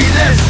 son this.